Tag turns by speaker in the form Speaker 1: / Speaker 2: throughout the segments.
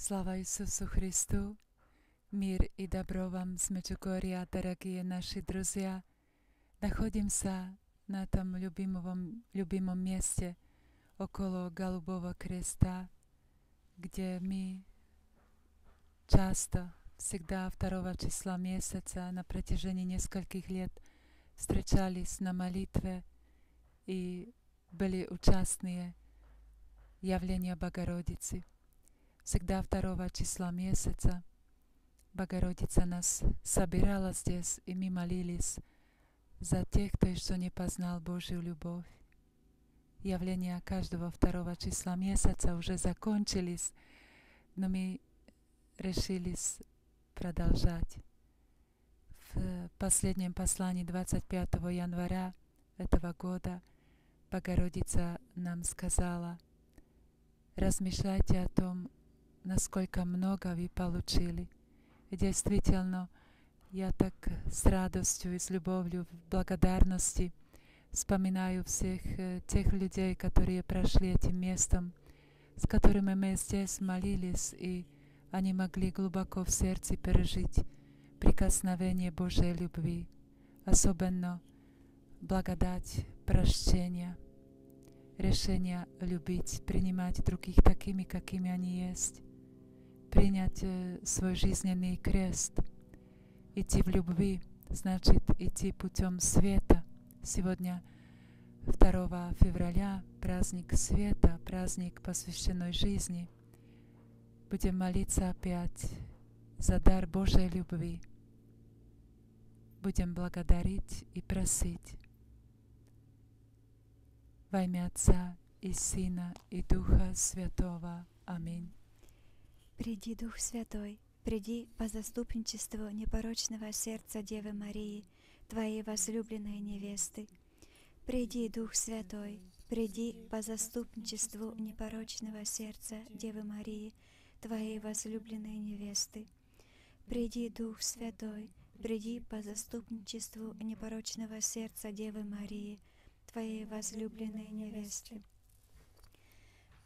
Speaker 1: Слава Иисусу Христу! Мир и добро вам с Меджугорья, дорогие наши друзья! Находимся на этом любимом, любимом месте около Голубого Креста, где мы часто, всегда 2 числа месяца на протяжении нескольких лет встречались на молитве и были участные явления Богородицы. Всегда 2 числа месяца Богородица нас собирала здесь, и мы молились за тех, кто еще не познал Божью любовь. Явления каждого второго числа месяца уже закончились, но мы решились продолжать. В последнем послании 25 января этого года Богородица нам сказала, размышляйте о том, насколько много вы получили. И действительно, я так с радостью и с любовью, благодарности вспоминаю всех тех людей, которые прошли этим местом, с которыми мы здесь молились, и они могли глубоко в сердце пережить прикосновение Божьей любви, особенно благодать прощения, решение любить, принимать других такими, какими они есть принять свой жизненный крест, идти в любви, значит идти путем света. Сегодня 2 февраля праздник света, праздник посвященной жизни. Будем молиться опять за дар Божьей любви. Будем благодарить и просить. Во имя Отца и Сына и Духа Святого. Аминь.
Speaker 2: Приди, Дух Святой, приди по заступничеству непорочного сердца Девы Марии, Твоей возлюбленной невесты. Приди, Дух Святой, приди по заступничеству непорочного сердца Девы Марии, Твоей возлюбленной невесты. Приди, Дух Святой, приди по заступничеству непорочного сердца Девы Марии, Твоей возлюбленной невесты.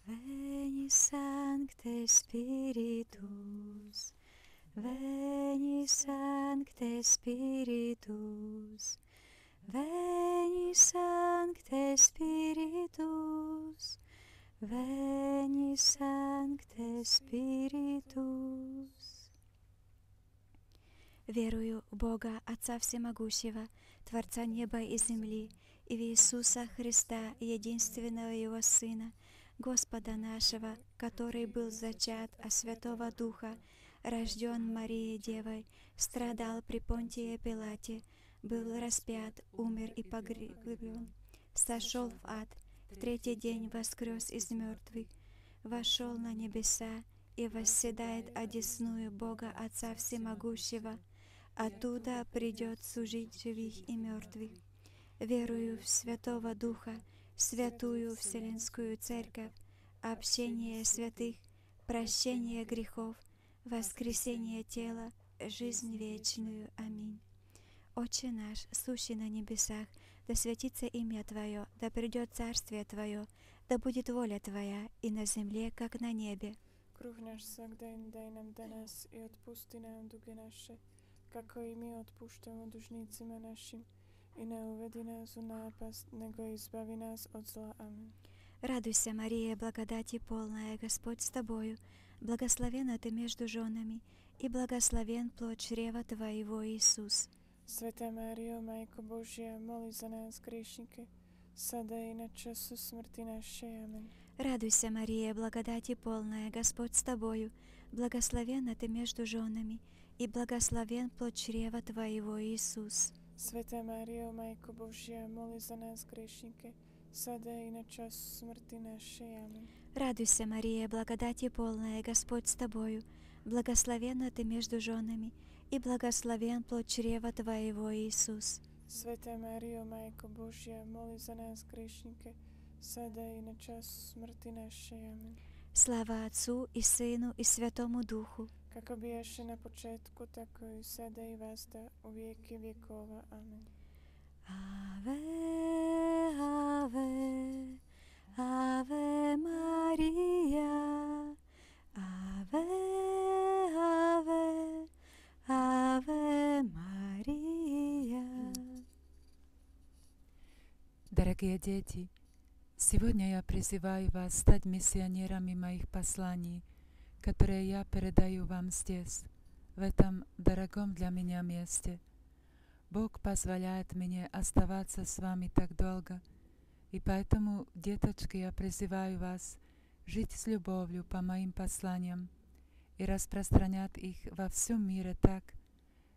Speaker 2: Veni Sancte Spiritus, Veni Sancte Spiritus, Veni Sancte Spiritus, Veni Sancte Spiritus. Верую в Бога, Отца Всемогущего, Творца неба и земли, и в Иисуса Христа, единственного Его Сына, Господа нашего, который был зачат от Святого Духа, рожден Марией Девой, страдал при Понтии Пилате, был распят, умер и погребен, сошел в ад, в третий день воскрес из мертвых, вошел на небеса и восседает одесную Бога Отца Всемогущего, оттуда придет служить живых и мертвых. Верую в Святого Духа, святую Вселенскую Церковь, общение святых, прощение грехов, воскресение тела, жизнь вечную. Аминь. Отче наш, сущий на небесах, да святится имя Твое, да придет Царствие Твое, да будет воля Твоя и на земле, как на небе.
Speaker 3: Круг наш всегдень дай нам донес и отпусти нам дуги наши, како и мы отпущаем душницами нашим, и не уведи нас в напасть, него избави нас от зла. Аминь.
Speaker 2: Радуйся, Мария, благодати полная, Господь с тобою, благословена ты между женами, и благословен плод чрева Твоего, Иисус.
Speaker 3: Святая Мария, Майко Божия, моли за нас, грешники, sada i na času smrti naše. Amen.
Speaker 2: Радуйся, Мария, благодати полная, Господь с тобою, благословена ты между женами, и благословен плод чрева Твоего, Иисус.
Speaker 3: Sveta Mario, Majko Božja, moli za nas grešnike, sada i na čas smrti naše. Amen.
Speaker 2: Радуйся, Мария, благодати полная, Господь с тобою, благословенна ты между женами, и благословен плод чрева Твоего, Иисус.
Speaker 3: Sveta Mario, Majko Božja, moli za nas grešnike, sada i na čas smrti naše. Amen.
Speaker 2: Слава Отцу и Сыну и Святому Духу,
Speaker 3: kako bijaše na početku, tako i e, sada i vazda, u vijeke vjekova. Amen.
Speaker 2: Ave, ave, ave Maria, ave, ave, ave Maria.
Speaker 1: Дорогие дети, сегодня я призываю вас стать миссионерами моих посланий – которые я передаю вам здесь, в этом дорогом для меня месте. Бог позволяет мне оставаться с вами так долго, и поэтому, деточки, я призываю вас жить с любовью по моим посланиям и распространять их во всем мире так,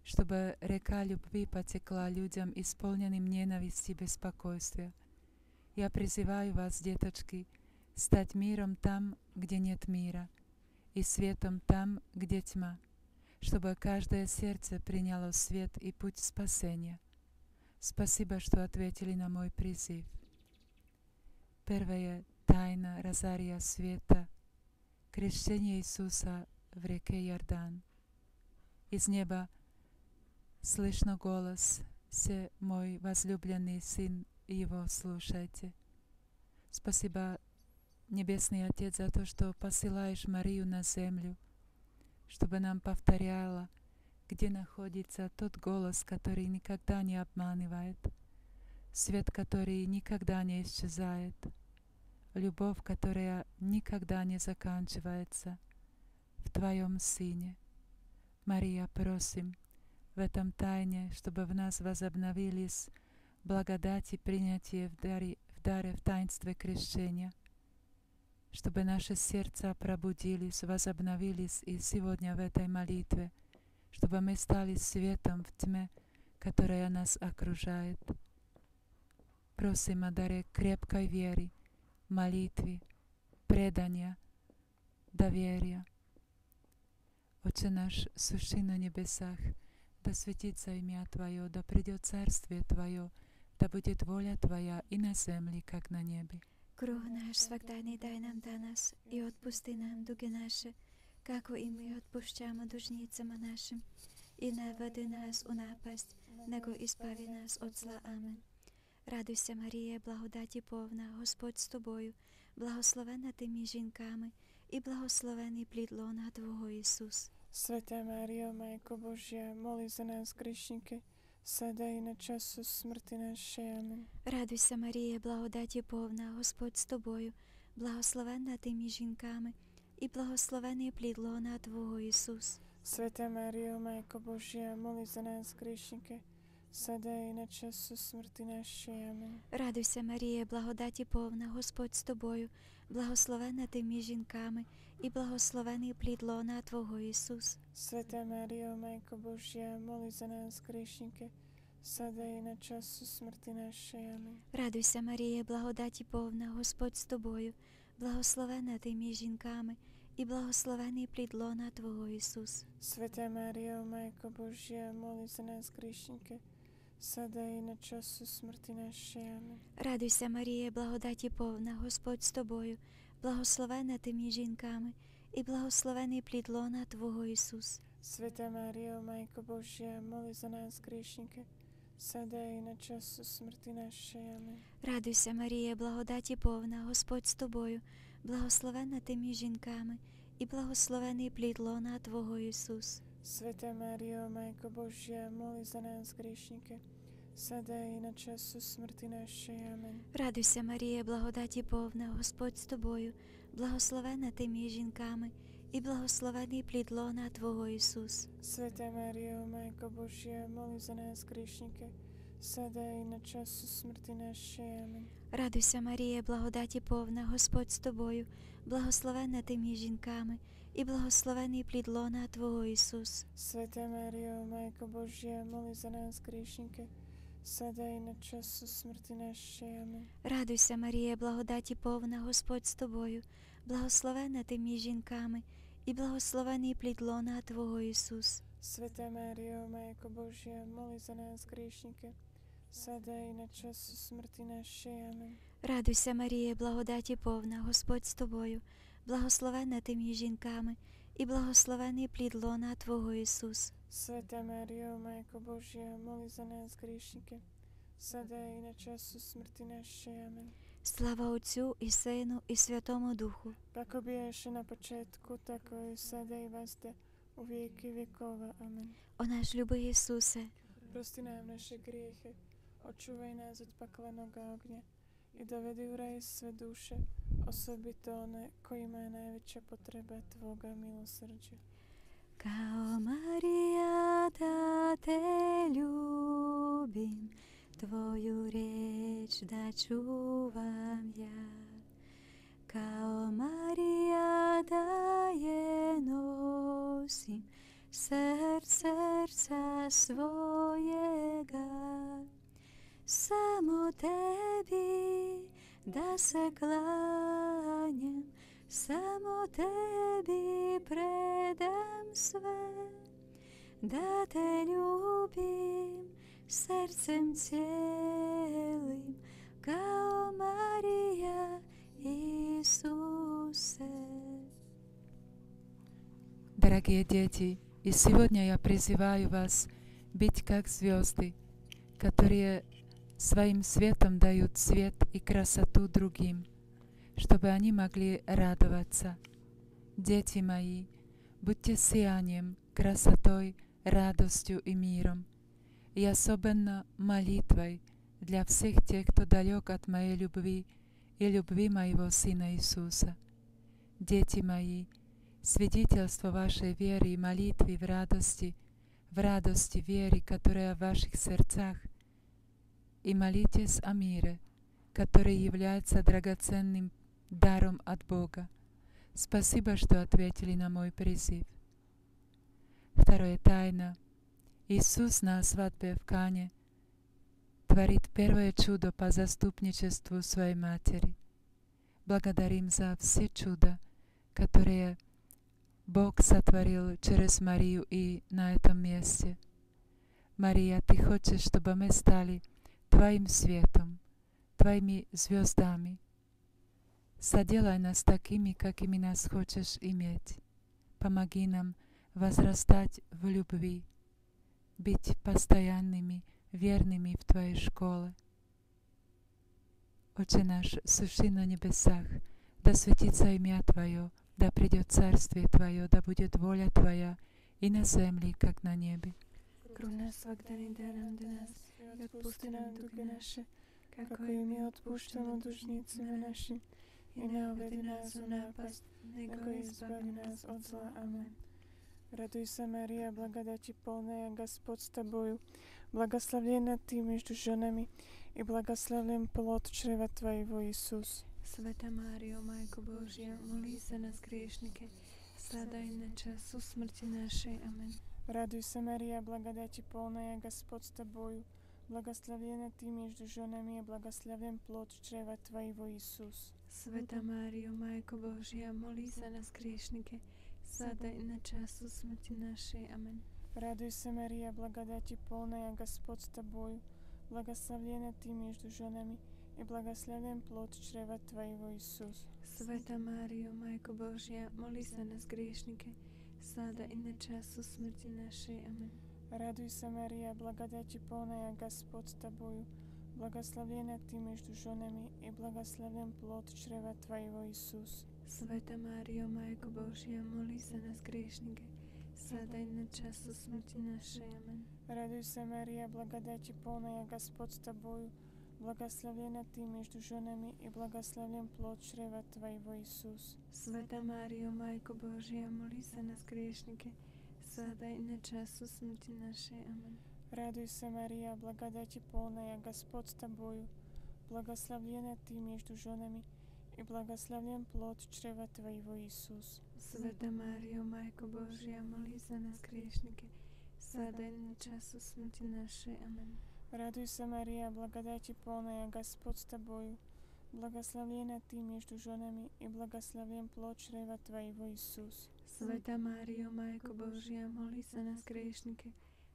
Speaker 1: чтобы река любви потекла людям, исполненным ненависти и беспокойствия. Я призываю вас, деточки, стать миром там, где нет мира, и светом там, где тьма, чтобы каждое сердце приняло свет и путь спасения. Спасибо, что ответили на мой призыв. Первая тайна Розария Света – крещение Иисуса в реке Иордан. Из неба слышно голос «Се мой возлюбленный сын, его слушайте». Спасибо, Небесный Отец, за то, что посылаешь Марию на землю, чтобы нам повторяла, где находится тот голос, который никогда не обманывает, свет, который никогда не исчезает, любовь, которая никогда не заканчивается в Твоем Сыне. Мария, просим в этом тайне, чтобы в нас возобновились благодать и принятие в даре, в даре в таинстве крещения, чтобы наши сердца пробудились, возобновились и сегодня в этой молитве, чтобы мы стали светом в тьме, которая нас окружает. Просим о даре крепкой веры, молитвы, предания, доверия. Отче наш, сущий на небесах, да светится имя Твое, да придет Царствие Твое, да будет воля Твоя и на земле, как на небе.
Speaker 2: Круг наш свагдайний дай нам данас, и отпусти нам дуги наши, како и мы отпущаем дужницам нашим, и не веди нас у напасть, него избави нас от зла. Амен. Радуйся, Марія, благодаті повна, Господь з тобою, благословена ти між жінками, і благословений плід лона Твого Ісус.
Speaker 3: Sveta Mário, Majko Božia, moli za nás gríšníky, Сада і на часу смерти нашої. Амінь.
Speaker 2: Радуйся, Марія, благодаті повна, Господь з тобою, благословенна ти між жінками, і благословений плід лона Твого Ісус.
Speaker 3: Свята Марія, Майко Божія, моли за нас, грішники, сада і на часу смерти нашої. Амінь.
Speaker 2: Радуйся, Марія, благодаті повна, Господь з тобою, благословенна ти між жінками, і благословений плід лона Твого Ісус.
Speaker 3: Sveta Mário, Majko Božia, moli za nás gríšníky, sada i na času smrti našej. Amen.
Speaker 2: Радуйся, Марія, благодаті повна, Господь з тобою, благословенна ти між жінками, і благословений плід лона Твого Ісус.
Speaker 3: Sveta Mário, Majko Božia, moli za nás gríšníky, sada i na času smrti našej. Amen.
Speaker 2: Радуйся, Марія, благодаті повна, Господь з тобою, благословенна ти між жінками, і благословений плід лона Твого Ісус.
Speaker 3: Sveta Mário, Majko Božia, moli za nás gríšníky, sada i na času smrti našej. Amen.
Speaker 2: Радуйся, Марія, благодаті повна, Господь з тобою, благословенна ти між жінками, і благословений плід лона Твого Ісус.
Speaker 3: Sveta Mário, Majko Božia, moli za nás gríšníky, sada i na času smrti našej. Amen.
Speaker 2: Радуйся, Марія, благодаті повна, Господь з тобою, благословенна ти між жінками, і благословений плід лона Твого Ісус.
Speaker 3: Sveta Mário, Majko Božia, moli za nás gríšníky, sada i na času smrti našej. Amen.
Speaker 2: Радуйся, Марія, благодаті повна, Господь з тобою, благословенна ти між жінками, і благословений плід лона Твого Ісус.
Speaker 3: Sveta Mário, Majko Božia, moli za nás gríšníky, sada i na času smrti našej. Amen.
Speaker 2: Радуйся, Марія, благодаті повна, Господь з тобою, благословенна ти між жінками, і благословений плід лона Твого Ісус.
Speaker 3: Sveta Mário, Majko Božia, moli za nás gríšníky, sada i na času smrti. Amen.
Speaker 2: Радуйся, Марія, благодаті повна, Господь з тобою, благословенна ти між жінками, і благословений плід лона Твого Ісус.
Speaker 3: Sveta Mário, Majko Božia, moli za nás gríšníky, sada i na času smrti našej. Amen.
Speaker 2: Слава Отцю і Сину, і Святому Духу.
Speaker 3: Kako biješe na početku, tako i sada i vazda, u vijeki vjekova. Amen.
Speaker 2: О наш любий Ісусе,
Speaker 3: Prosti nám naše grijehe, očuvaj nás od paklenog ognja i dovedi u raj sve duše, osobito one kojima je najveća potreba Tvoga milosrđa.
Speaker 2: Kao Marija da te ljubim, Tvoju riječ da čuvam ja. Kao Marija da je nosim, srce srca svojega. Samo tebi se klanjam, samo tebi predam sve, da te ljubim srcem cijelim, kao Marija Isuse.
Speaker 1: Дорогие дети, и сегодня я призываю вас быть как звезды, которые своим светом дают свет и красоту другим, чтобы они могли радоваться. Дети мои, будьте сиянием, красотой, радостью и миром, и особенно молитвой для всех тех, кто далек от моей любви и любви моего Сына Иисуса. Дети мои, свидетельство вашей веры и молитвы в радости, в радости веры, которая в ваших сердцах, и молитесь о мире, который является драгоценным даром от Бога. Спасибо, что ответили на мой призыв. Второе тайна. Иисус на свадьбе в Кане творит первое чудо по заступничеству своей матери. Благодарим за все чуда, которые Бог сотворил через Марию и на этом месте. Мария, Ты хочешь, чтобы мы стали Твоим светом, Твоими звездами. Соделай нас такими, какими нас хочешь иметь. Помоги нам возрастать в любви, быть постоянными, верными в Твоей школе. Отче наш, сущий на небесах, да светится имя Твое, да придет Царствие Твое, да будет воля Твоя и на земле, как на небе.
Speaker 3: Svakdaný daj nám dnes i odpusti nám duky naše, kako i my odpúšťame dužnícime našim. I neuvedi nás v nápast, nego izbavi nás od zla. Amen. Радуйся, Мария, благодати полная, Господь с тобою. Благословена ты между женами, и благословлен плод чрева Твоего, Иисус.
Speaker 4: Sveta Mário, Majko Božia, molí za nás griešnike, sada i na času smrti našej. Amen.
Speaker 3: Радуйся, Мария, благодати полная, Господь с тобою. Благословена ты между женами, и благословен плод чрева Твоего, Иисус.
Speaker 4: Sveta Mário, Majko Božia, molí za nás griešnike, sada i na času smrti našej. Amen.
Speaker 3: Радуйся, Мария, благодати полная, Господь с тобою. Благословена ты между женами, и благословен плод чрева Твоего, Иисус.
Speaker 4: Sveta Mário, Majko Božia, molí za nás griešnike, sada i na času smrti našej. Amen.
Speaker 3: Радуйся, Мария, благодати полная, Господь с тобою. Благословена ты между женами, и благословен плод чрева Твоего, Иисус.
Speaker 4: Sveta Mário, Majko Božia, molí za nás griešnike, sada i na času smrti našej. Amen.
Speaker 3: Радуйся, Мария, благодати полная, Господь с тобою. Благословена ты между женами, и благословен плод чрева Твоего, Иисус.
Speaker 4: Sveta Mário, Majko Božia, molí za nás griešnike, sada i na času smrti našej. Amen.
Speaker 3: Радуйся, Мария, благодати полная, Господь с тобою. Благословена ты между женами, и благословен плод чрева Твоего, Иисус.
Speaker 4: Sveta Mário, Majko Božia, molí za nás griešnike, sada i na času smrti našej. Amen.
Speaker 3: Радуйся, Мария, благодати полная, Господь с тобою. Благословена ты между женами, и благословен плод чрева Твоего, Иисус.
Speaker 4: Sveta Mário, Majko Božia, molí za nás griešnike,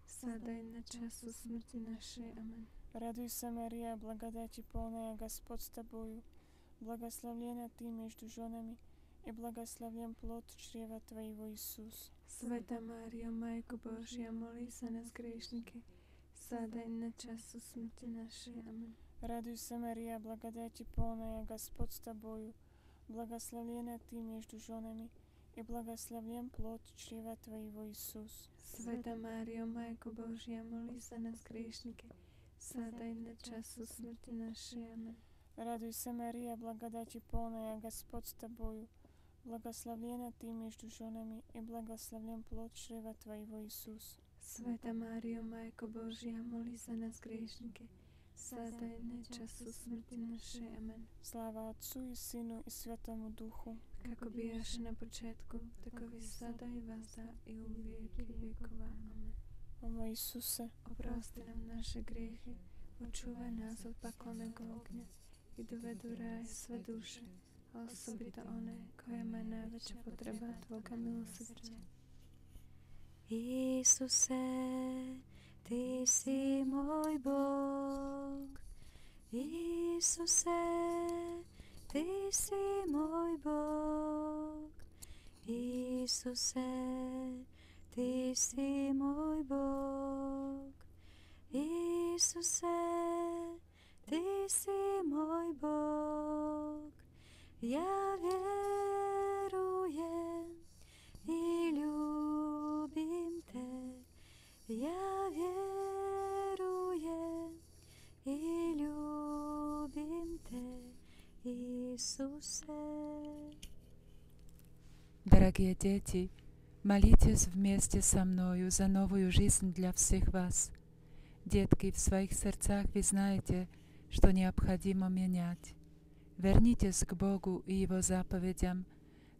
Speaker 4: sada i na času smrti našej. Amen.
Speaker 3: Радуйся, Мария, благодати полная, Господь с тобою. Благословена ты между женами, и благословен плод чрева Твоего, Иисус.
Speaker 4: Sveta Mário, Majko Božia, molí za nás griešnike, sada i na času smrti našej. Amen.
Speaker 3: Радуйся, Мария, благодати полная, Господь с тобою. Благословена ты между женами, и благословен плод чрева Твоего, Иисус.
Speaker 4: Sveta Mário, Majko Božia, molí za nás griešnike, sada i na času smrti našej. Amen.
Speaker 3: Радуйся, Мария, благодати полная, Господь с тобою. Благословлена ты между женами, и благословлен плод чрева Твоего, Иисус.
Speaker 4: Sveta Mário, Majko Božia, moli za nás griešnike, sada i na času smrti naše. Amen.
Speaker 3: Slava Otcu i Sinu i Svetomu Duhu.
Speaker 4: Kako bijaš na početku, tako vi sada i vazda i u vijeki vjekova. Amen.
Speaker 3: moj Isuse,
Speaker 4: oprosti nam naše grijehe, očuvaj nas od paklonog ognja i dovedu raj sve duše, a osobito one kojima je najveća potreba Tvoga milosrđa.
Speaker 2: Isuse, Ty jsi můj Bůh, Jisuse, ty jsi můj Bůh, Jisuse, ty jsi můj Bůh, Jisuse, ty jsi můj Bůh, já věruji i любим тебе. Ja vierujem i ľúbim Te, Isuse.
Speaker 1: Дорогие дети, молитесь вместе со мною за новую жизнь для всех вас. Детки, в своих сердцах вы знаете, что необходимо менять. Вернитесь к Богу и Его заповедям,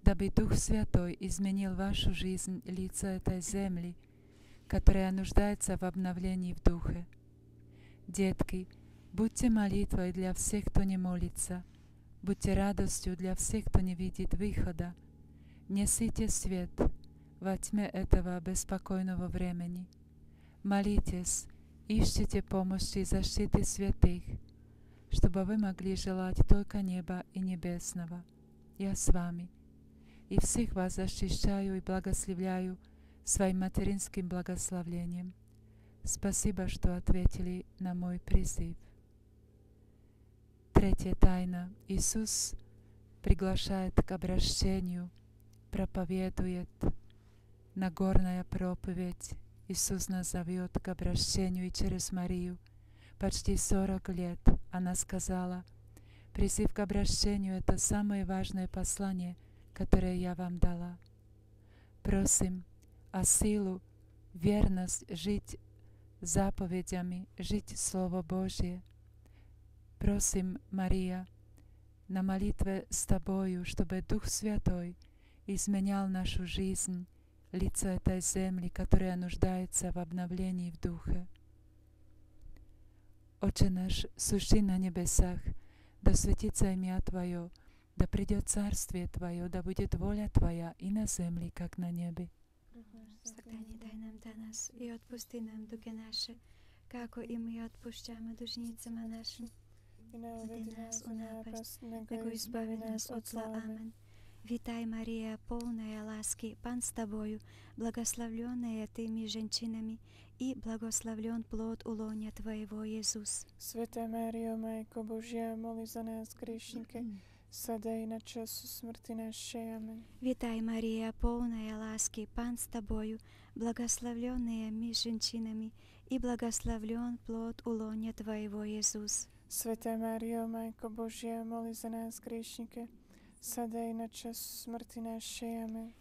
Speaker 1: дабы Дух Святой изменил вашу жизнь, лица этой земли, которая нуждается в обновлении в Духе. Детки, будьте молитвой для всех, кто не молится, будьте радостью для всех, кто не видит выхода, Несите свет во тьме этого беспокойного времени. Молитесь, ищите помощи и защиты святых, чтобы вы могли желать только неба и небесного. Я с вами, и всех вас защищаю и благословляю своим материнским благословлением. Спасибо, что ответили на мой призыв. Третья тайна. Иисус приглашает к обращению – проповедует Нагорная проповедь. Иисус нас зовет к обращению и через Марию. Почти 40 лет она сказала, призыв к обращению – это самое важное послание, которое я вам дала. Просим о силу, верность жить заповедями, жить Слово Божье. Просим, Мария, на молитве с Тобою, чтобы Дух Святой – изменял нашу жизнь, лицо этой земли, которая нуждается в обновлении в духе. Отче наш, сущий на небесах, да светится имя Твое, да придет Царствие Твое, да будет воля Твоя и на земле, как на небе.
Speaker 2: Сохрани дай нам danas i otpusti nam duge naše, kako i mi otpušćamo dužnicama našim.
Speaker 3: I ne
Speaker 2: Vedi
Speaker 3: uvedi
Speaker 2: nas
Speaker 3: nas
Speaker 2: u
Speaker 3: u
Speaker 2: napast,
Speaker 3: napast, nego
Speaker 2: nego izbavi nas od zla. Amen. Витай, Мария, полная ласки, Пан с тобою, благословленная ты между женщинами, и благословлен плод улоня Твоего, Иисус.
Speaker 3: Sveta Mário, Majko Božia, moli za nás griešnike, sada i na času smrti naše. Amen.
Speaker 2: Мария, полная ласки, Пан с тобою, благословленная между женщинами, и благословлен плод улоня Твоего, Иисус.
Speaker 3: Sveta Mário, Majko Božia, moli za nás griešnike, sada i na času smrti naše. Amen.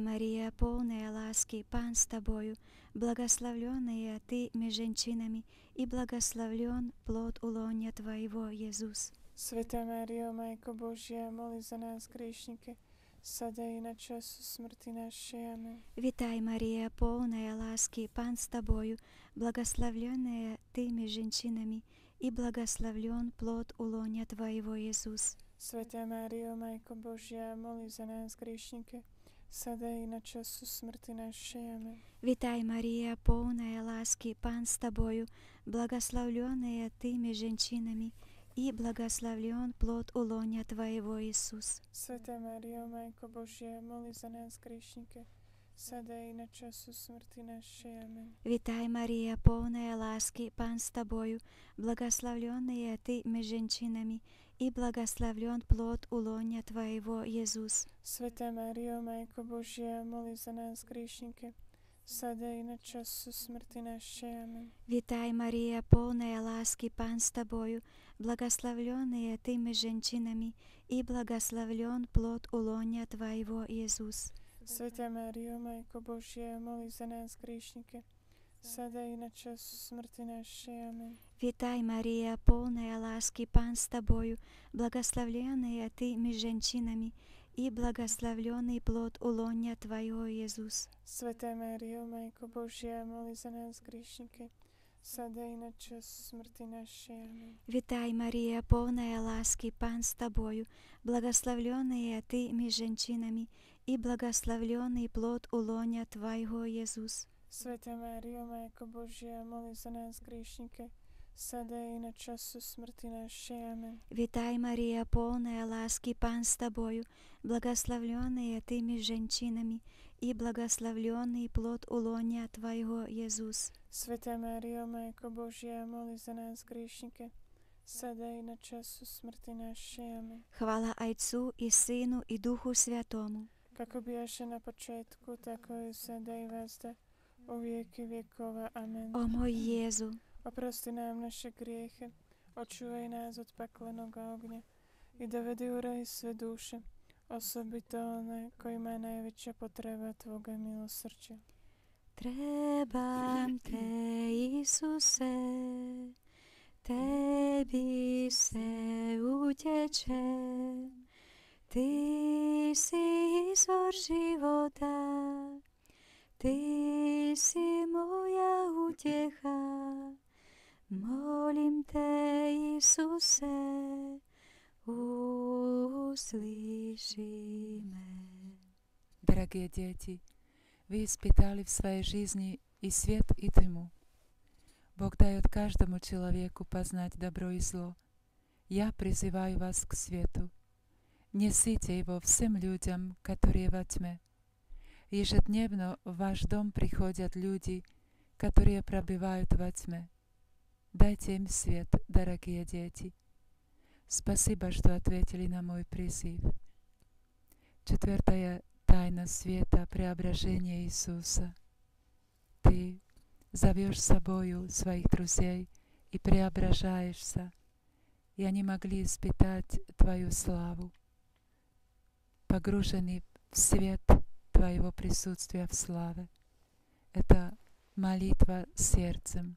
Speaker 2: Мария, полная ласки, Пан с тобою, благословленная ты между женщинами, и благословлен плод улоня Твоего, Иисус.
Speaker 3: Sveta Mário, Majko Božia, moli za nás griešnike, sada i na času smrti naše. Amen.
Speaker 2: Витай, Мария, полная ласки, Пан с тобою, благословленная ты между женщинами, и благословлен плод улоня Твоего, Иисус.
Speaker 3: Sveta Mário, Majko Božia, moli za nás griešnike, sada i na času smrti naše. Amen.
Speaker 2: Витай, Мария, полная ласки, Пан с тобою, благословленная ты между женщинами, и благословлен плод улоня Твоего, Иисус.
Speaker 3: Sveta Mário, Majko Božia, moli za nás griešnike, sada i na času smrti naše. Amen.
Speaker 2: Витай, Мария, полная ласки, Пан с тобою, благословленная ты между женщинами, и благословлен плод улоня Твоего, Иисус.
Speaker 3: Sveta Mário, Majko Božia, moli za nás griešnike, sada i na času smrti naše. Amen.
Speaker 2: Витай, Мария, полная ласки, Пан с тобою, благословленная ты между женщинами, и благословлен плод улоня Твоего, Иисус.
Speaker 3: Sveta Mário, Majko Božia, moli za nás gríšnike, sada i na čas smrti našej. Amen.
Speaker 2: Витай, Мария, полная ласки, Пан с Тобою, благословленная Ты между женщинами, и благословленный плод улоня Твоего, Иисус.
Speaker 3: Sveta Mário, Majko Božia, moli za nás gríšnike,
Speaker 2: Витай, Мария, полная ласки, Пан с Тобою, благословленная Ты между женщинами, и благословленный плод улоня Твоего, Иисус.
Speaker 3: Sveta Mário, Majko Božia, moli za nás gríšnike, sada i na času smrti našej. Amen.
Speaker 2: Витай, Мария, полная ласки, Пан с Тобою, благословленная Ты между женщинами, и благословленный плод улоня Твоего, Иисус.
Speaker 3: Sveta Mário, Majko Božia, moli za nás gríšnike, sada i na času smrti našej. Amen.
Speaker 2: Хвала Отцу и Сыну и Духу Святому.
Speaker 3: Kako bijaše na početku, tako i sada i vazda, u vijeki vjekova. Amen.
Speaker 2: О мой Иезу,
Speaker 3: Oprosti nam naše grijehe, očuvaj nas od paklenog ognja i dovedi u raj sve duše, osobito one kojima je najveća potreba Tvoga milosrđa.
Speaker 2: Trebam Te, Isuse, Tebi se utječem, Ti si izvor života, Ti si moja utjeha, molim Te, Isuse, услыши me.
Speaker 1: Дорогие дети, вы испытали в своей жизни и свет, и тьму. Бог дает каждому человеку познать добро и зло. Я призываю вас к свету. Несите его всем людям, которые во тьме. Ежедневно в ваш дом приходят люди, которые пробивают во тьме. Дайте им свет, дорогие дети. Спасибо, что ответили на мой призыв. Четвертая тайна света преображения Иисуса. Ты зовешь с собою своих друзей и преображаешься, и они могли испытать Твою славу, погружены в свет Твоего присутствия в славе. Это молитва сердцем.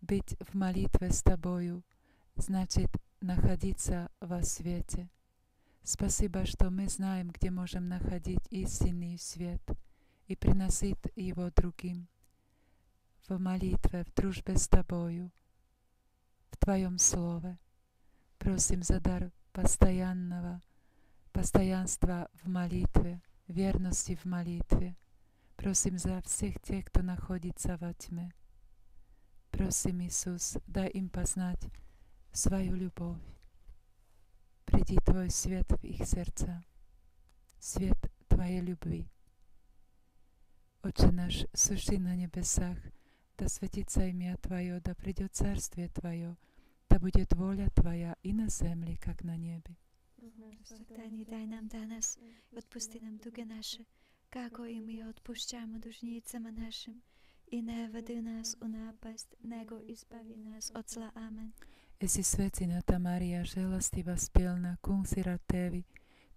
Speaker 1: Быть в молитве с Тобою значит находиться во свете. Спасибо, что мы знаем, где можем находить истинный свет и приносить его другим. В молитве, в дружбе с Тобою, в Твоем Слове. Просим за дар постоянного, постоянства в молитве, верности в молитве. Просим за всех тех, кто находится во тьме. Просим, Иисус, дай им познать свою любовь. Приди Твой свет в их сердца, свет Твоей любви. Отче наш, сущий на небесах, да светится имя Твое, да придет Царствие Твое, да будет воля Твоя и на земле, как на небе.
Speaker 2: Стани дай нам danas i otpusti nam duge naše, kako i mi otpušćamo dužnicama našim. i nevedi nás u nápast, nego izbavi nás od zla. Amen.
Speaker 1: Esi sveicināta, Marija, žēlastības pilna, kungs ir ar tevi.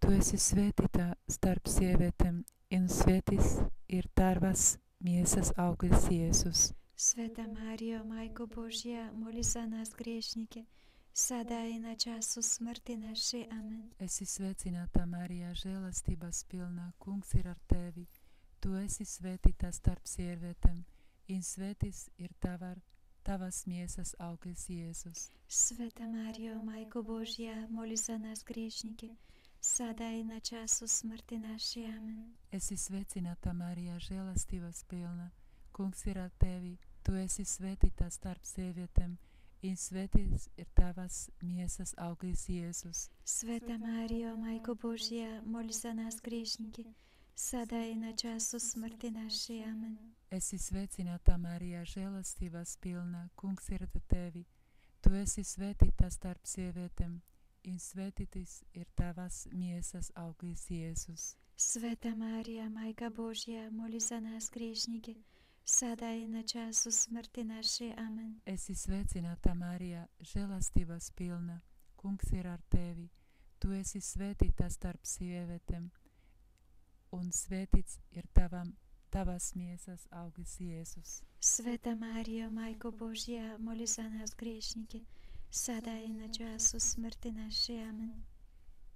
Speaker 1: Tu esi svētīta starp sievietēm, un svētis ir tārvas miesas auglis Jēzus.
Speaker 2: Sveta Marija, Majko Božja, moli za nas griešniki, sada i na času smrti naši. Amen.
Speaker 1: Esi sveicināta, Marija, žēlastības pilna, kungs ir ar tevi. Tu esi svētīta starp sievietēm, un un svētis ir tavar, tavas miesas auglis, Jēzus.
Speaker 2: Svētā Marija, Maiko Božja, moli za nas griešniki, sada i na času smrti naši. Amen.
Speaker 1: Esi sveicināta, Marija, žēlastības pilna, kungs ir ar tevi, tu esi svētīta starp sievietēm. un svētīts ir tavas miesas auglis, Jēzus.
Speaker 2: Svētā Marija, Maiko Božja, moli za nas griešniki, sada i na času smrti naši. Amen.
Speaker 1: Esi sveicināta Marijā, žēlastības pilna, kungs ir ar tevi. Tu esi svētīta starp sievietēm, un svētītis ir tavas miesas auglis Jēzus.
Speaker 2: Svētā Marija, Maiga Božja, moli za nas griešnīgi, sada i na času smrti naši. Amen.
Speaker 1: Esi sveicināta Marijā, žēlastības pilna, kungs ir ar tevi. Tu esi svētīta starp sievietēm, un svētīts ir tavam Tavas miesas augis Jēzus.
Speaker 2: Sveta Marija, Majko Božja, moli za nas griešniki, sada i na času smrti naše. Amen.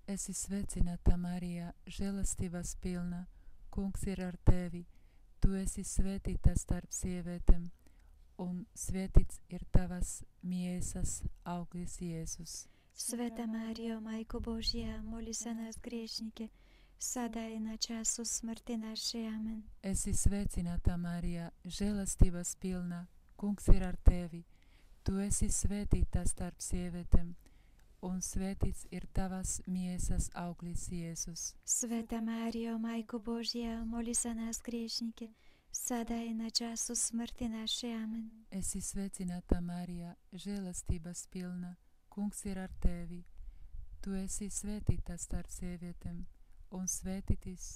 Speaker 1: Esi sveicināta, Marija, žēlastības pilna, kungs ir ar tevi. Tu esi svētīta starp sievietēm, un svētīts ir tavas miesas auglis Jēzus.
Speaker 2: Sveta Marija, Majko Božja, moli za nas griešniki, Sada i na času smrti naše. Amen.
Speaker 1: Esi svecinata, Marija, želastības pilna, kungs ir ar tevi. Tu esi svētīta starp sievietēm, un svētīts ir tavas miesas auglis Jēzus.
Speaker 2: Svētā Marija, Maiku Božja, moli za nas griešnike, sada i na času smrti naše. Amen.
Speaker 1: Esi svecinata, Marija, želastības pilna, kungs ir ar tevi. Tu esi svētīta starp sievietēm un svētītis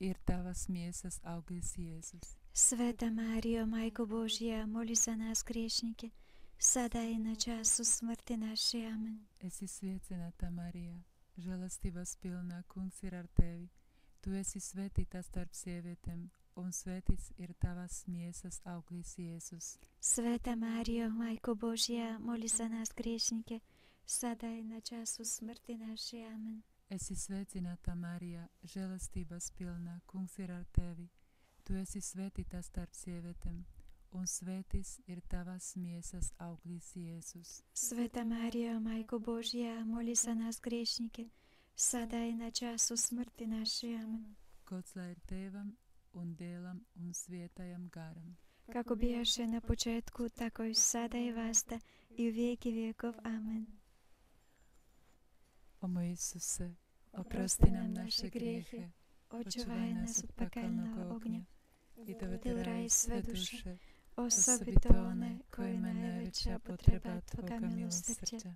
Speaker 1: ir tavas miesas augļas Jēzus.
Speaker 2: Sveta Marija, Majko Božja, moli za nas griješnike, sada i na času smrti naše. Amen.
Speaker 1: Esi svētīta Marija, žēlastības pilna, kungs ir ar tevi. Tu esi svētīta starp sievietēm, un svētīts ir tavas miesas auglis Jēzus.
Speaker 2: Sveta Marija, Majko Božja, moli za nas griješnike, sada i na času smrti naše. Amen.
Speaker 1: esi svecinata Maria, želastibas pilna, kungsirar tevi, tu esi svetita starp sievetem, un svetis ir tavas miesas auglis Jėzus.
Speaker 2: Sveta Marija, Majko Božja, moli za nas grešnike, sada i na času smrti naše. Amen.
Speaker 1: Kod ir tevam, un delam, un svijetajam garam.
Speaker 2: Kako bijaše na početku, tako i sada i vasta i u vijeki vijekov. Amen.
Speaker 1: O moj Isuse, oprosti nam naše grijehe,
Speaker 2: Očuvaj nas od pakalnog ognja,
Speaker 1: i dovedi
Speaker 2: Dil
Speaker 1: u
Speaker 2: raj
Speaker 1: raj
Speaker 2: sve duše, osobito one kojima je najveća potreba Tvoga milosrđa.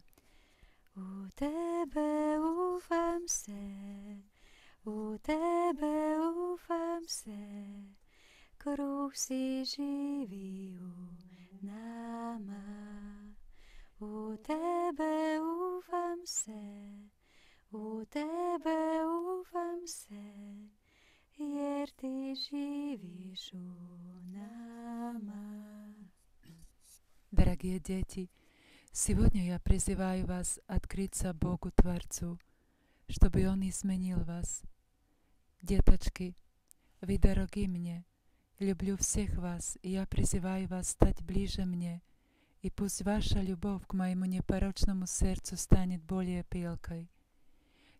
Speaker 2: U Tebe ufam se, u Tebe ufam se, kruh si živi u nama. U Tebe ufam se, ufam se, jer Ti živiš u nama.
Speaker 1: Дорогие дети, сегодня я призываю вас открыться Богу Творцу, чтобы Он изменил вас. Деточки, вы дороги мне, люблю всех вас, и я призываю вас стать ближе мне, и пусть ваша любовь к моему непорочному сердцу станет более пелкой.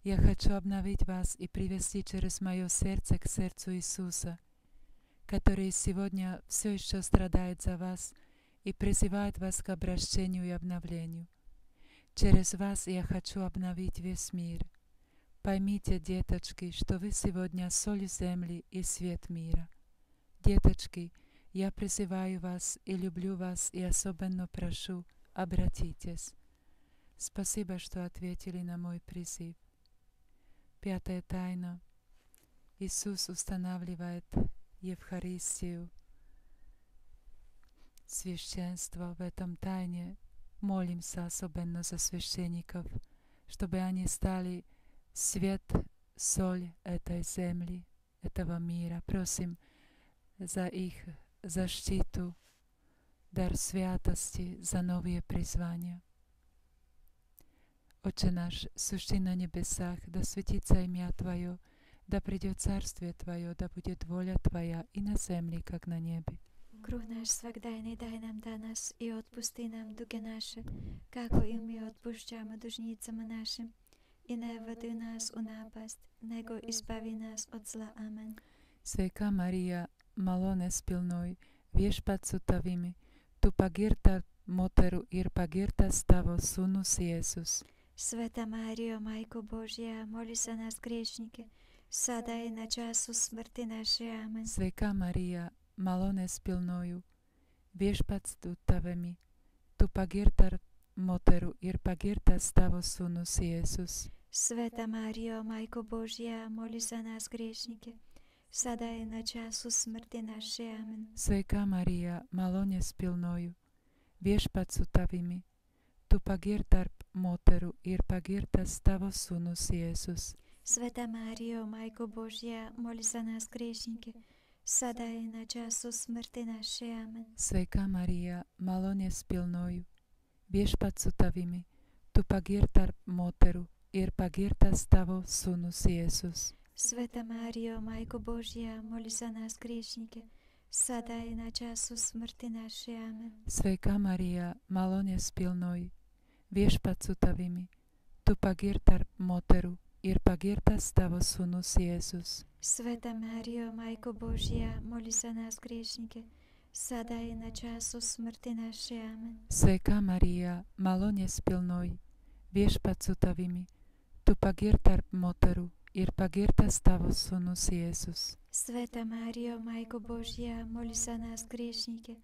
Speaker 1: Я хочу обновить вас и привести через мое сердце к сердцу Иисуса, который сегодня все еще страдает за вас и призывает вас к обращению и обновлению. Через вас я хочу обновить весь мир. Поймите, деточки, что вы сегодня соль земли и свет мира. Деточки, я призываю вас и люблю вас и особенно прошу, обратитесь. Спасибо, что ответили на мой призыв. Пятая тайна. Иисус устанавливает Евхаристию, священство в этом тайне. Молимся особенно за священников, чтобы они стали свет, соль этой земли, этого мира. Просим за их защиту, дар святости, за новые призвания. Oče naš, sušti na nebesách, da svetica imja Tvojo, da pride carstve Tvojo, da bude volja Tvoja i na zemlji kak na nebi.
Speaker 2: Kruh naš svakdajni daj nam danas i otpusti nam duge naše, kako i mi otpušćamo dužnicama našim. I ne vodi nas u napast, nego izbavi nas od zla. Amen.
Speaker 1: Sveka Marija, malo nespilnoj, vješpat sutavimi, tu pagirta moteru ir pagirta stavo sunus Jezus.
Speaker 2: Sveta Marijo, Majko Božja, moli za nas grešnike, sada i na času smrti naše. Amen.
Speaker 1: Sveika Marija, malones pilnoju, viešpats tu tavimi, tu pagirta moteru ir pagirtas tavo sūnus Jēzus.
Speaker 2: Sveta Marijo, Majko Božja, moli za nas grešnike, sada i na času smrti našej. Amen.
Speaker 1: Sveika Marija, malonės pilnoju, viešpats su tavimi, tu pagir tarp moterų ir pagirtas tavo sūnus Jėzus.
Speaker 2: Sveta Marija, Maiko Božė, Molizanas Grėžinkė, sada į nadžiasų smirtį našė.
Speaker 1: Sveika Marija, malonės pilnoju, viešpat su tavimi, tu pagir tarp moterų ir pagirtas tavo sūnus Jėzus.
Speaker 2: Sveta Marija, Maiko Božė, Molizanas Grėžinkė, sada į nadžiasų smirtį našė.
Speaker 1: Sveika Marija, malonės pilnoju viešpats su tavimi, tu pagirta moterų ir pagirtas tavo sūnus Jėzus.
Speaker 2: Sveta Marija, Maiko Božie, molis anas grėžnikė, sada į načasų smrti našė.
Speaker 1: Sveika Marija, malonės pilnoj, viešpats su tavimi, tu pagirta moterų ir pagirtas tavo sūnus Jėzus.
Speaker 2: Sveta Marija, Maiko Božie, molis anas grėžnikė,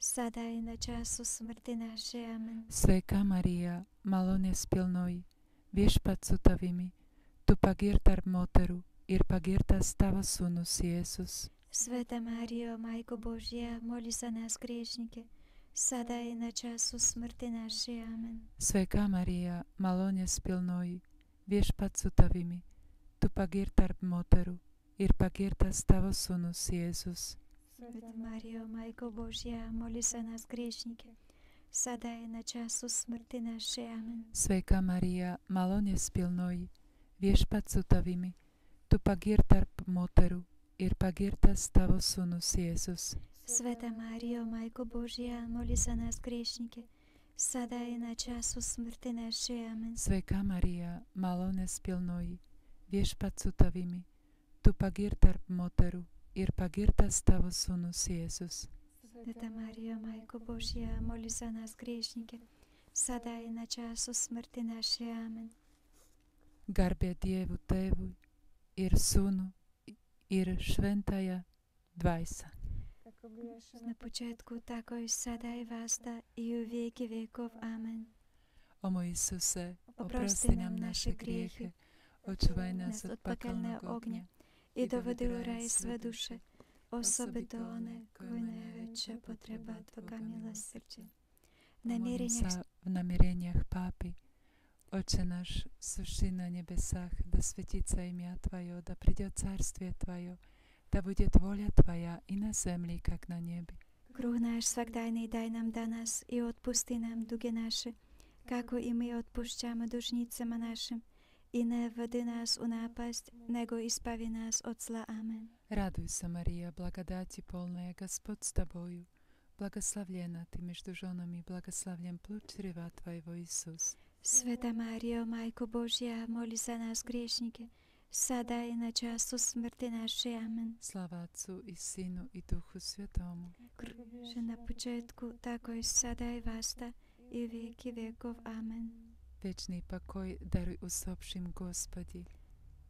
Speaker 2: sada i na času smrti našej. Amen.
Speaker 1: Sveika Marija, malonės pilnoji, viešpats su tavimi, tu pagirta tarp moterų ir pagirtas tavo sūnus Jėzus.
Speaker 2: Sveta Marijo, Majko Božja, moli za nas grešniky, sada i na času smrti našej. Amen.
Speaker 1: Sveika Marija, malonės pilnoji, viešpats su tavimi, tu pagirta tarp moterų ir pagirtas tavo sūnus Jėzus.
Speaker 2: Света Мария, Майко Божья, моли за нас грешники, sada и на часу смерти нашей. Амин.
Speaker 1: Свека Мария, малоне спилной, vieš pad sutavimi, tu pagirtar moteru, ir pagirtas tavo sunus Jėzus.
Speaker 2: Sveta Marija, Majko Božija, moli za nas grešnike, sada i na času smrti naše. Amen.
Speaker 1: Sveka Maria, malone spilnoji, vieš pad sutavimi, tu pagirtar moteru, ir pagirtas tavo sūnus Jėzus.
Speaker 2: Svētą Mariją, Maiko Božie, molis anas grėžnikė, sada į načesų smirtį nešė amen.
Speaker 1: Garbė Dievų Tėvui ir Sūnų ir Šventąją
Speaker 3: Dvaisą.
Speaker 2: Na počátku, tako i sada i vasta, i u věky věkov. Amen.
Speaker 1: O můj Isuse,
Speaker 2: oprosti nám naše hriechy,
Speaker 1: očuvaj
Speaker 2: nás
Speaker 1: od
Speaker 2: pekelného
Speaker 1: ogně
Speaker 2: i dovedi u raj sve duše, osobito one koje najveća potreba Tvoga milosrđa.
Speaker 1: V namjerenjah papi, Oče naš, suši na nebesah, da svetica imja Tvojo, da priđe carstve Tvojo, da bude volja Tvoja i na zemlji kak na nebi.
Speaker 2: Kruh naš svakdajni daj nam danas i otpusti nam duge naše, kako i mi otpušćamo dužnicama našim. I ne vodi nas u napast, nego ispavi nas od zla. Amen.
Speaker 1: Raduj se, Marija, blagodati polna je Gospod s Tobою, blagoslavljena Ti među ženama i blagoslavljen plod čreva Tvojevo Isus.
Speaker 2: Sveta Marijo, Majko Božja, moli za nas griješnike, sada i na času smrti naše. Amen.
Speaker 1: Slava Otcu i Sinu i Duhu Svjetomu.
Speaker 2: Že na početku, tako i sada i vasta i u vijeki vekov. Amen.
Speaker 1: Večni pokoj daruj usopšim Gospodi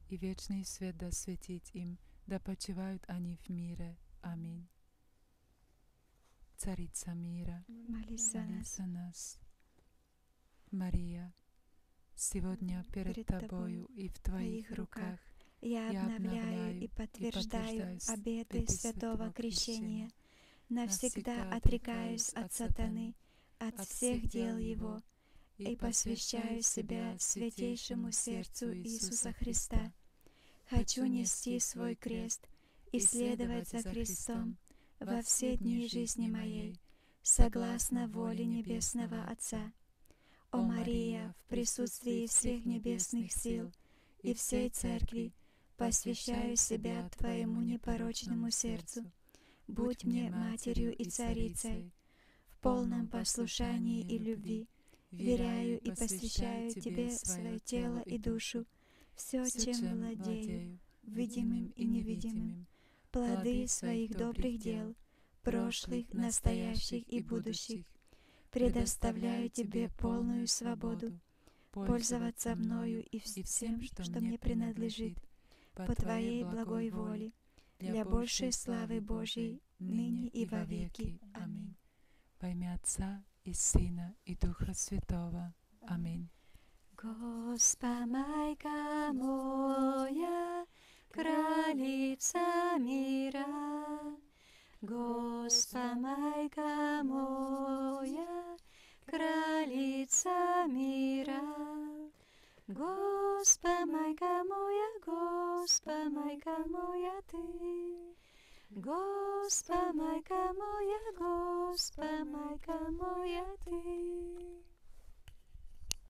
Speaker 1: i vječni svijet da svetit im, da počivают они в мире. Аминь. Царица мира,
Speaker 2: Моли за нас.
Speaker 1: нас. Мария, сегодня перед
Speaker 2: Перед
Speaker 1: Тобою и в Твоих
Speaker 2: руках Я обновляю и
Speaker 1: и
Speaker 2: подтверждаю обеты святого крещения. Навсегда отрекаюсь от сатаны, от
Speaker 1: от
Speaker 2: всех дел его, и
Speaker 1: посвящаю
Speaker 2: себя святейшему сердцу Иисуса Христа. Хочу нести свой крест и следовать за Христом во все дни жизни моей, согласно воле Небесного Отца. О Мария, в присутствии всех небесных сил и всей Церкви, посвящаю себя Твоему непорочному сердцу. Будь мне матерью и царицей, в полном послушании и любви, веряю и посвящаю Тебе свое тело и душу, все, чем владею, видимым и невидимым, плоды своих добрых дел, прошлых, настоящих и будущих, предоставляю Тебе полную свободу пользоваться мною и вс- всем, что мне принадлежит, по Твоей благой воле, для большей славы Божьей, ныне и во веки. Аминь.
Speaker 1: Во имя Отца и Сына и Духа Святого. Аминь.
Speaker 2: Госпа, майка моя, кралица мира, Госпа, Майка моя, Кралица мира. Госпа, Майка моя, Госпа, Майка моя Ты. Gospa Majka moja, Gospa Majka moja Ty.